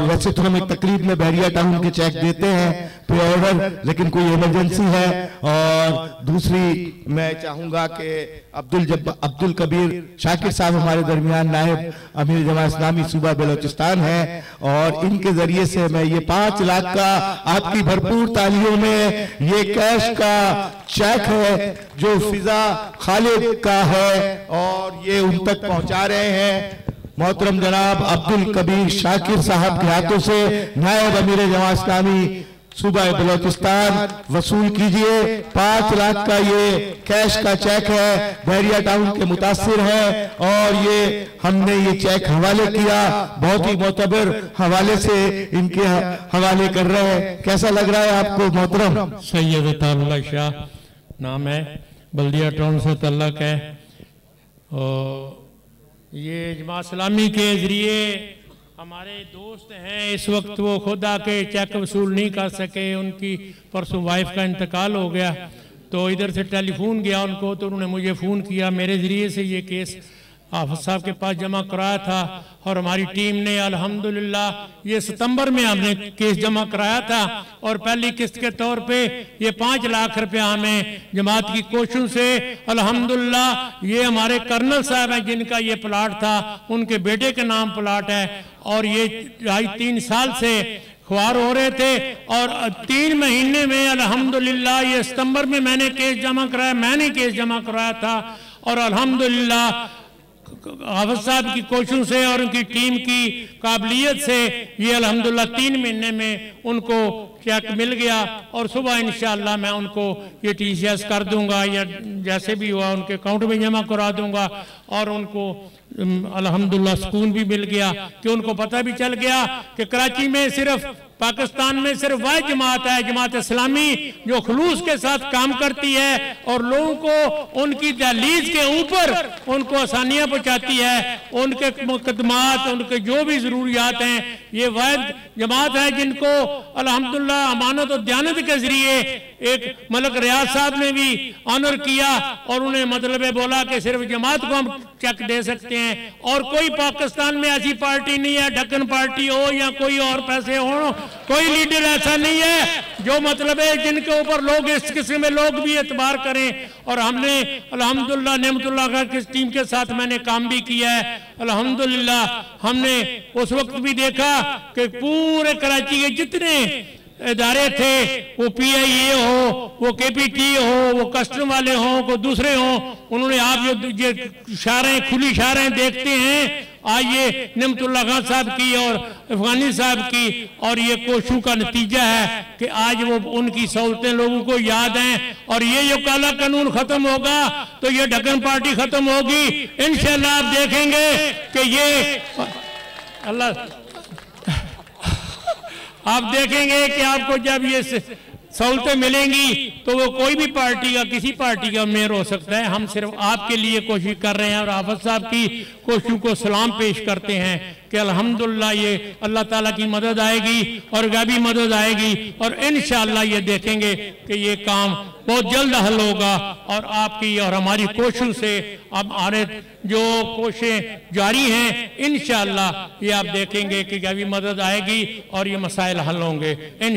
वैसे तो हम एक तकरीब में बहरिया टाउन के चेक देते हैं प्री ऑर्डर लेकिन कोई इमरजेंसी है। और दूसरी, मैं चाहूँगा कि अब्दुल जब अब्दुल कबीर शाकिर साहब हमारे दरमियान नायब अमीर जमा इस्लामी सूबा बलोचिस्तान है, और इनके ज़रिए से मैं ये पाँच लाख का आपकी भरपूर तालियों में ये कैश का चेक है, जो फिजा खालिद का है, और ये उन तक पहुँचा रहे हैं। मोहतरम जनाब अब्दुल कबीर शाकिर साहब के हाथों से नायब अमीर जमा इस्लामी सूबा बलोचिस्तान वसूल कीजिए। पाँच लाख का ये कैश का चेक है बहरिया टाउन के मुतासर है और ये हमने ये चेक हवाले किया। बहुत ही मोतबर हवाले से इनके हवाले कर रहे हैं। कैसा लग रहा है आपको मोहतरम? सैयद शाह, नाम है। बल्दिया टाउन से तल्लक है। और ये जमा सलामी के ज़रिए हमारे दोस्त हैं, इस वक्त वो खुद आके चेक वसूल नहीं कर सके, उनकी परसों वाइफ का इंतकाल हो गया। तो इधर से टेलीफोन गया उनको तो उन्होंने मुझे फ़ोन किया, मेरे ज़रिए से ये केस हाफिज साहब के पास जमा कराया था और हमारी टीम ने अल्हम्दुलिल्लाह ये सितंबर में हमने केस जमा कराया था और पहली किस्त के तौर पे ये पाँच लाख रुपया हमें जमात की कोशिशों से अल्हम्दुलिल्लाह ये हमारे कर्नल साहब हैं जिनका ये प्लाट था, उनके बेटे के नाम प्लाट है और ये ढाई तीन साल से खुआर हो रहे थे और तीन महीने में अल्हम्दुलिल्लाह ये सितंबर में मैंने केस जमा कराया, मैंने केस जमा कराया था और अल्हम्दुलिल्लाह हाफिज साहब की कोशिशों से और उनकी टीम की काबिलियत से ये अल्हम्दुलिल्लाह तीन महीने में उनको चेक मिल गया और सुबह इंशाल्लाह मैं उनको ये टी कर दूँगा या जैसे भी हुआ उनके अकाउंट में जमा करा दूँगा और उनको अल्हम्दुलिल्लाह सुकून भी मिल गया। कि उनको पता भी चल गया कि कराची में सिर्फ़, पाकिस्तान में सिर्फ़ वह जमात है, जमात इस्लामी, जो खलूस के साथ काम करती है और लोगों को उनकी दहलीज के ऊपर उनको आसानियाँ पहुंचाती है। उनके मुकदमात, उनके जो भी जरूरियात हैं, ये वह जमात है जिनको अल्हम्दुलिल्लाह अमानत और दयानत के ज़रिए एक मलक रियाज साहब ने भी ऑनर किया और उन्हें मतलब बोला कि सिर्फ़ जमात को हम चेक दे सकते हैं और कोई पाकिस्तान में ऐसी पार्टी नहीं है, ढक्कन पार्टी हो या कोई और पैसे हो, कोई लीडर ऐसा नहीं है जो मतलब है जिनके ऊपर लोग इस किस्म में लोग भी एतबार करें। और हमने, अल्हम्दुलिल्लाह, नेमतुल्लाह का किस टीम के साथ मैंने काम भी किया है। अलहमदुल्ला हमने उस वक्त भी देखा कि पूरे कराची के जितने इदारे थे, वो पी आई ए हो, वो के पी टी हो, वो कस्टम वाले हो को दूसरे हो, उन्होंने आप जो ये शारें खुली शारें देखते हैं। आइए निमतुल्ला खान साहब की और अफगानी साहब की, और ये कोशों का नतीजा है कि आज वो उनकी सहूलतें लोगों को याद हैं, और ये जो काला कानून खत्म होगा तो ये ढक्कन पार्टी खत्म होगी। इनशाला आप देखेंगे कि ये अल्लाह आप देखेंगे कि आपको जब ये सहूलतें मिलेंगी तो वो कोई भी पार्टी का किसी पार्टी का मेयर हो सकता है। हम सिर्फ़ आपके लिए कोशिश कर रहे हैं और आफत साहब की कोशिशों को सलाम पेश करते हैं कि अल्हम्दुलिल्लाह ये अल्लाह ताला की मदद आएगी और गैबी मदद आएगी और इन ये देखेंगे कि ये काम बहुत जल्द हल होगा और आपकी और हमारी कोशिशों से अब आने जो कोशिशें जारी हैं इन ये आप देखेंगे कि गैबी मदद आएगी और ये मसाइल हल होंगे इन